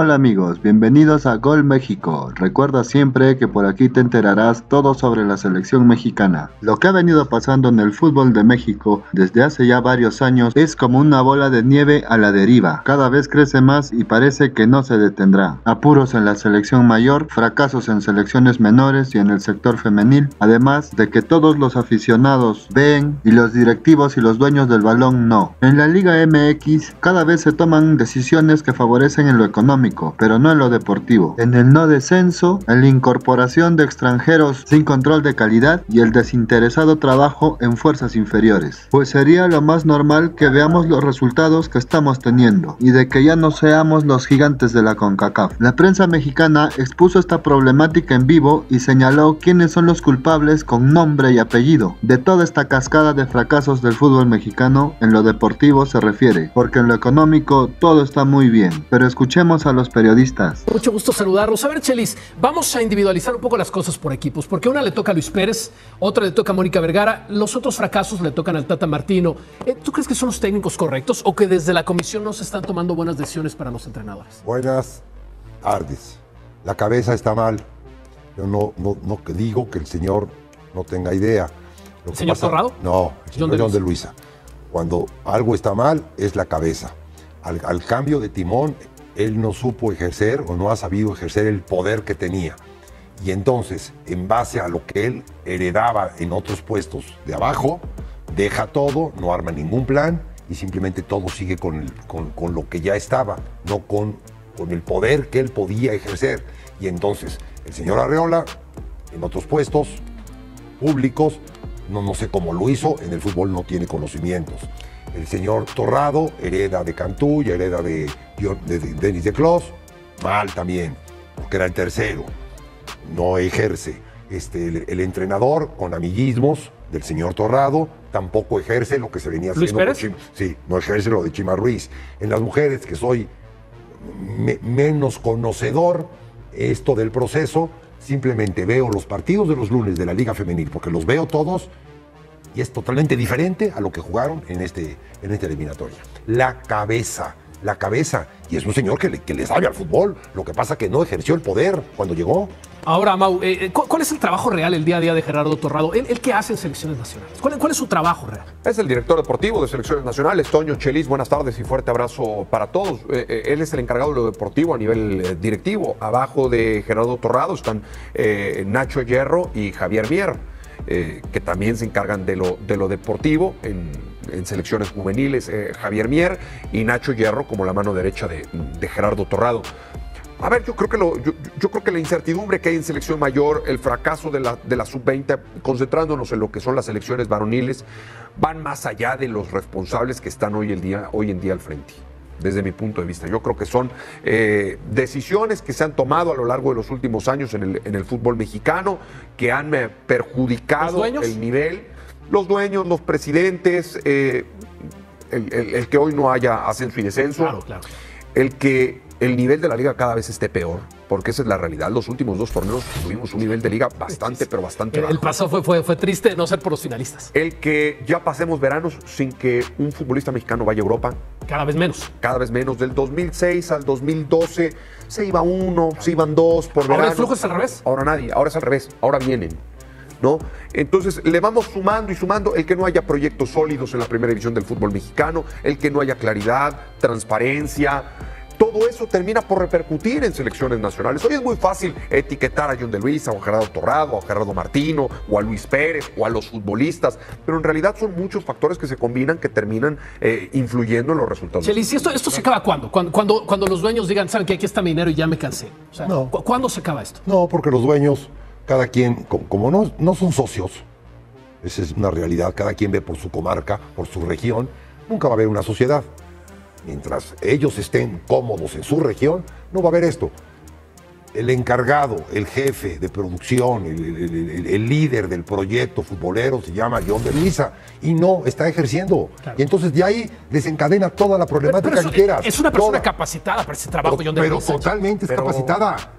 Hola amigos, bienvenidos a Gol México. Recuerda siempre que por aquí te enterarás todo sobre la selección mexicana. Lo que ha venido pasando en el fútbol de México desde hace ya varios años es como una bola de nieve a la deriva. Cada vez crece más y parece que no se detendrá. Apuros en la selección mayor, fracasos en selecciones menores y en el sector femenil, además de que todos los aficionados ven y los directivos y los dueños del balón no. En la Liga MX cada vez se toman decisiones que favorecen en lo económico pero no en lo deportivo. En el no descenso, en la incorporación de extranjeros sin control de calidad y el desinteresado trabajo en fuerzas inferiores. Pues sería lo más normal que veamos los resultados que estamos teniendo y de que ya no seamos los gigantes de la CONCACAF. La prensa mexicana expuso esta problemática en vivo y señaló quiénes son los culpables con nombre y apellido de toda esta cascada de fracasos del fútbol mexicano en lo deportivo se refiere, porque en lo económico todo está muy bien, pero escuchemos a los periodistas. Mucho gusto saludarlos. A ver, Chelis, vamos a individualizar un poco las cosas por equipos, porque una le toca a Luis Pérez, otra le toca a Mónica Vergara, los otros fracasos le tocan al Tata Martino. Eh, ¿Tú crees que son los técnicos correctos o que desde la comisión no se están tomando buenas decisiones para los entrenadores? Buenas tardes. La cabeza está mal. Yo no, no, no digo que el señor no tenga idea. ¿El señor Torrado? No, el señor John de Luisa. Cuando algo está mal es la cabeza. Al, al, cambio de timón él no supo ejercer o no ha sabido ejercer el poder que tenía. Y entonces, en base a lo que él heredaba en otros puestos de abajo, deja todo, no arma ningún plan y simplemente todo sigue con, con, lo que ya estaba, no con, con el poder que él podía ejercer. Y entonces, el señor Arreola, en otros puestos públicos, no, no sé cómo lo hizo, en el fútbol no tiene conocimientos. El señor Torrado hereda de Cantú y hereda de, de, Denis de Clos. Mal también, porque era el tercero. No ejerce. Este, el, entrenador, con amiguismos del señor Torrado, tampoco ejerce lo que se venía haciendo. ¿Luis Pérez? sí, no ejerce lo de Chima Ruiz. En las mujeres, que soy menos conocedor esto del proceso, simplemente veo los partidos de los lunes de la Liga Femenil, porque los veo todos y es totalmente diferente a lo que jugaron en, este, en esta eliminatoria. La cabeza, la cabeza. Y es un señor que le, que le sabe al fútbol. Lo que pasa que no ejerció el poder cuando llegó. Ahora, Mau, eh, eh, ¿cuál es el trabajo real el día a día de Gerardo Torrado? ¿El, qué hace en selecciones nacionales? ¿Cuál, es su trabajo real? Es el director deportivo de selecciones nacionales, Toño Chelis. Buenas tardes y fuerte abrazo para todos. Eh, él es el encargado de lo deportivo a nivel directivo. Abajo de Gerardo Torrado están Nacho Hierro y Javier Mier. Eh, que también se encargan de lo, de lo deportivo en, selecciones juveniles, eh, Javier Mier y Nacho Hierro como la mano derecha de, Gerardo Torrado. A ver, yo creo, que yo, creo que la incertidumbre que hay en selección mayor, el fracaso de la, de la sub-20, concentrándonos en lo que son las selecciones varoniles, van más allá de los responsables que están hoy, el día, hoy en día al frente desde mi punto de vista. Yo creo que son eh, decisiones que se han tomado a lo largo de los últimos años en el, en el fútbol mexicano que han eh, perjudicado el nivel. Los dueños, los presidentes, eh, el, que hoy no haya ascenso y descenso, claro, claro. el que el nivel de la liga cada vez esté peor, porque esa es la realidad. Los últimos dos torneos tuvimos un nivel de liga bastante, pero bastante bajo. El paso fue, fue, fue triste no ser por los finalistas. El que ya pasemos veranos sin que un futbolista mexicano vaya a Europa. Cada vez menos. Cada vez menos. Del 2006 al 2012 se iba uno, se iban dos por verano. ¿Ahora el flujo es al revés? Ahora nadie, ahora es al revés, ahora vienen. ¿No? Entonces le vamos sumando y sumando el que no haya proyectos sólidos en la primera división del fútbol mexicano, el que no haya claridad, transparencia, todo eso termina por repercutir en selecciones nacionales. Hoy es muy fácil etiquetar a John de Luisa, o a Gerardo Torrado, a Gerardo Martino, o a Luis Pérez, o a los futbolistas, pero en realidad son muchos factores que se combinan que terminan eh, influyendo en los resultados. Chelis, esto, esto se acaba cuándo? Cuando, cuando, los dueños digan, saben que aquí está mi dinero y ya me cansé. ¿Cuándo se acaba esto? No, porque los dueños, cada quien, como no, no son socios, esa es una realidad, cada quien ve por su comarca, por su región, nunca va a haber una sociedad mientras ellos estén cómodos en su región, no va a haber esto. El encargado, el jefe de producción, el, líder del proyecto futbolero se llama John de Luisa y no está ejerciendo. Y entonces de ahí desencadena toda la problemática que quieras. Es una persona capacitada para ese trabajo, pero, John de Pero totalmente es capacitada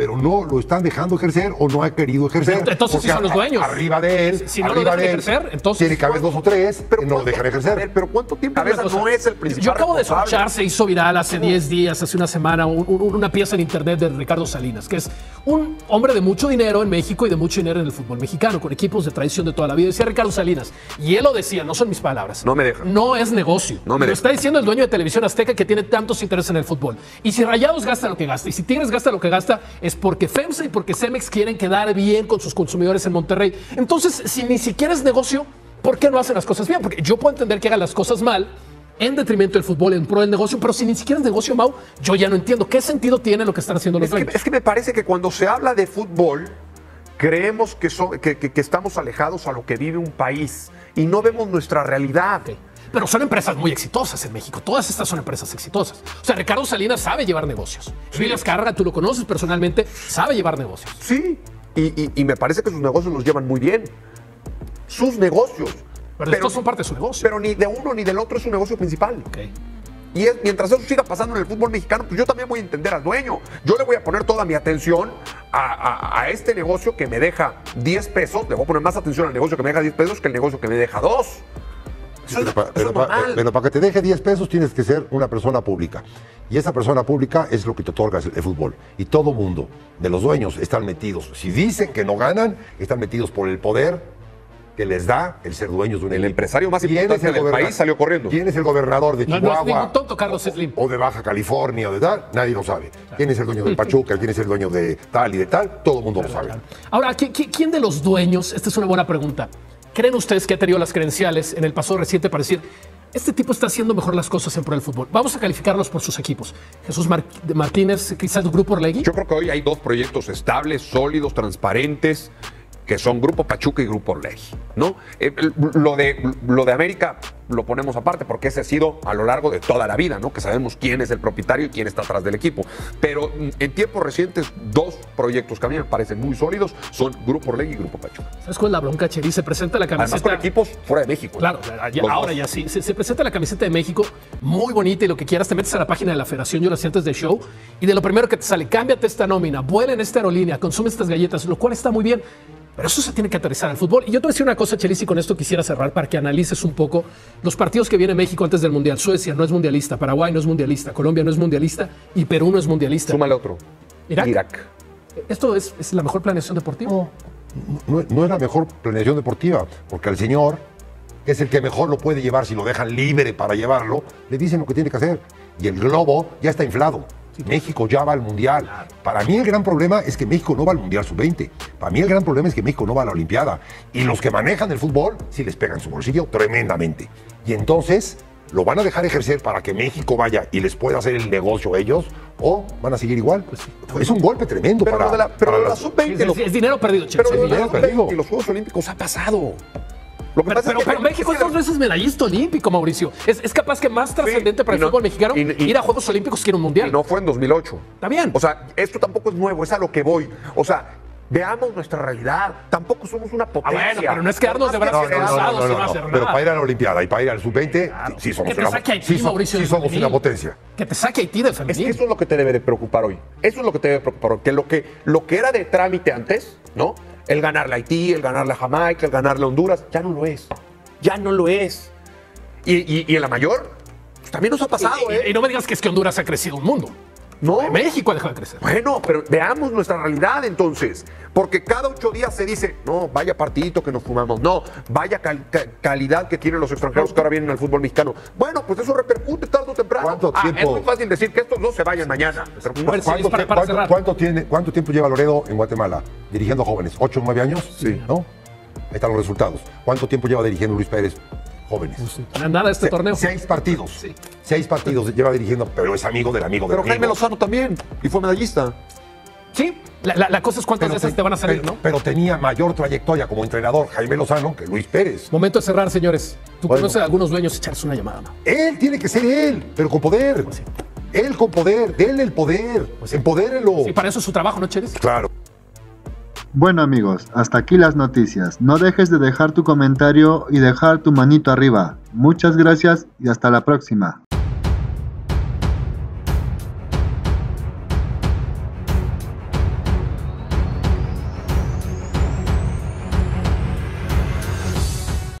pero no lo están dejando ejercer o no ha querido ejercer. Entonces sí son los dueños. Arriba de él, Si- si no lo de él, ejercer, entonces- tiene que haber dos o tres Pero no lo ¿cuánto- dejan ejercer. ver, pero ¿cuánto tiempo Cabeza, no es el principal Yo acabo de escuchar, se hizo viral hace 10 días, hace una semana, un- un- una pieza en internet de Ricardo Salinas, que es un hombre de mucho dinero en México y de mucho dinero en el fútbol mexicano, con equipos de tradición de toda la vida. Decía Ricardo Salinas, y él lo decía, no son mis palabras. No me deja. No es negocio. No me lo deja. está diciendo el dueño de Televisión Azteca que tiene tantos intereses en el fútbol. Y si Rayados gasta lo que gasta, y si Tigres gasta lo que gasta, es porque FEMSA y porque Cemex quieren quedar bien con sus consumidores en Monterrey. Entonces, si ni siquiera es negocio, ¿por qué no hacen las cosas bien? Porque yo puedo entender que hagan las cosas mal en detrimento del fútbol, en pro del negocio, pero si ni siquiera es negocio, Mau, yo ya no entiendo. ¿Qué sentido tiene lo que están haciendo los Es que, es que me parece que cuando se habla de fútbol, creemos que, son- que- que- que estamos alejados a lo que vive un país y no vemos nuestra realidad. Ok. Pero son empresas muy exitosas en México. Todas estas son empresas exitosas. O sea, Ricardo Salinas sabe llevar negocios. Vilas Carga, tú lo conoces personalmente, sabe llevar negocios. Sí, y, y- y me parece que sus negocios los llevan muy bien. Sus negocios. Pero, estos son parte de su negocio. pero ni de uno ni del otro es su negocio principal. Ok. Y es, mientras eso siga pasando en el fútbol mexicano, pues yo también voy a entender al dueño. Yo le voy a poner toda mi atención a, a- a este negocio que me deja 10 pesos. Le voy a poner más atención al negocio que me deja 10 pesos que el negocio que me deja 2. Eso, Pero, para que te deje 10 pesos tienes que ser una persona pública. Y esa persona pública es lo que te otorga el, el fútbol. Y todo mundo de los dueños están metidos. Si dicen que no ganan, están metidos por el poder que les da el ser dueños de un El equipo. empresario más ¿Quién es importante el del goberna- país salió corriendo. ¿Quién es el gobernador de No, no es Chihuahua? ningún tonto, Carlos Slim. o de Baja California o de tal, nadie lo sabe. ¿Quién es el dueño del Pachuca? ¿Quién es el dueño de tal y de tal? Todo el mundo lo sabe. Ahora, ¿qui- qui- ¿quién de los dueños, esta es una buena pregunta, creen ustedes que ha tenido las credenciales en el pasado reciente para decir, este tipo está haciendo mejor las cosas en pro del fútbol? Vamos a calificarlos por sus equipos. Jesús Mar- Martínez, quizás Grupo Orlegui. Yo creo que hoy hay dos proyectos estables, sólidos, transparentes, que son Grupo Pachuca y Grupo Orlegui, ¿no? Eh, lo, de, lo de América lo ponemos aparte porque ese ha sido a lo largo de toda la vida, ¿no? Que sabemos quién es el propietario y quién está atrás del equipo. Pero mm, en tiempos recientes, dos proyectos que a mí me parecen muy sólidos son Grupo Orlegui y Grupo Pachuca. ¿Sabes cuál es la bronca, Cheri? Se presenta la Además camiseta. con equipos fuera de México. Claro, ya- ahora dos. ya sí. Se, se presenta la camiseta de México, muy bonita y lo que quieras, te metes a la página de la Federación, yo lo hacía antes del show, y de lo primero que te sale, cámbiate esta nómina, vuela en esta aerolínea, consume estas galletas, lo cual está muy bien. Pero eso se tiene que aterrizar al fútbol. Y yo te voy a decir una cosa, Chelis, y con esto quisiera cerrar para que analices un poco los partidos que viene México antes del Mundial. Suecia no es mundialista, Paraguay no es mundialista, Colombia no es mundialista y Perú no es mundialista. Súmale otro. Irak. ¿Esto es, es la mejor planeación deportiva? No, no, no es la mejor planeación deportiva, porque al señor, que es el que mejor lo puede llevar si lo dejan libre para llevarlo, le dicen lo que tiene que hacer. Y el globo ya está inflado. México ya va al Mundial. Para mí el gran problema es que México no va al Mundial Sub-20. Para mí el gran problema es que México no va a la Olimpiada. Y los que manejan el fútbol sí les pegan su bolsillo tremendamente. Y entonces lo van a dejar ejercer para que México vaya y les pueda hacer el negocio ellos o van a seguir igual. es un golpe tremendo Pero para, lo de la, pero para lo de la las- sub-20 Es, los- es dinero perdido. Pero es lo de dinero los perdido. 20 y los Juegos Olímpicos ha pasado. Lo que Pero, pasa pero- es que pero México es dos veces medallista olímpico, Mauricio. Es, es capaz que más trascendente para el no- fútbol mexicano y- y- ir a Juegos Olímpicos que ir a un mundial. Y no fue en 2008. Está bien. O sea, esto tampoco es nuevo, es a lo que voy. O sea, veamos nuestra realidad. Tampoco somos una Ah, potencia. bueno, pero no es quedarnos de brazos cruzados no, no, no, Pero para ir a la Olimpiada y para ir al Sub-20, sí, sí somos, Que te una, saque Haití, sí sí somos una potencia. Que te saque Haití del Es que femenil. eso es lo que te debe de preocupar hoy. Eso es lo que te debe preocupar hoy. Que lo que, lo que era de trámite antes, ¿no? El ganarle a Haití, el ganarle a Jamaica, el ganarle a Honduras, ya no lo es. Ya no lo es. Y, y- y en la mayor, pues también nos ha pasado, Y- y, ¿eh? y no me digas que es que Honduras ha crecido un mundo. No. México ha dejado de crecer. Bueno, pero veamos nuestra realidad entonces. Porque cada ocho días se dice, no, vaya partidito que nos fumamos. No, vaya cal- ca- calidad que tienen los extranjeros que ahora vienen al fútbol mexicano. Bueno, pues eso repercute tarde o temprano. ¿Cuánto Ah, tiempo? es muy fácil decir que estos no se vayan mañana. Pero, A ver, sí, ¿Cuánto, para- tie- para cuánto- cerrar. cuánto tiene, ¿Cuánto tiempo lleva Loredo en Guatemala dirigiendo jóvenes? ¿Ocho o nueve años? Sí. ¿No? Ahí están los resultados. ¿Cuánto tiempo lleva dirigiendo Luis Pérez? Jóvenes. Nada de este Se- torneo. Seis partidos. Sí. Seis partidos lleva dirigiendo, pero es amigo del amigo del pero Jaime. Lozano también. Y fue medallista. Sí, la, la- la cosa es cuántas Pero veces te- te van a salir, pero- ¿no? Pero tenía mayor trayectoria como entrenador Jaime Lozano que Luis Pérez. Momento de cerrar, señores. Tú Bueno. conoces a algunos dueños, echarles una llamada. ¿no? Él tiene que ser él, pero con poder. Pues sí. Él con poder, denle el poder. Empodérenlo. Sí, para eso es su trabajo, ¿no, Cheris? Claro. Bueno amigos, hasta aquí las noticias. No dejes de dejar tu comentario y dejar tu manito arriba. Muchas gracias y hasta la próxima.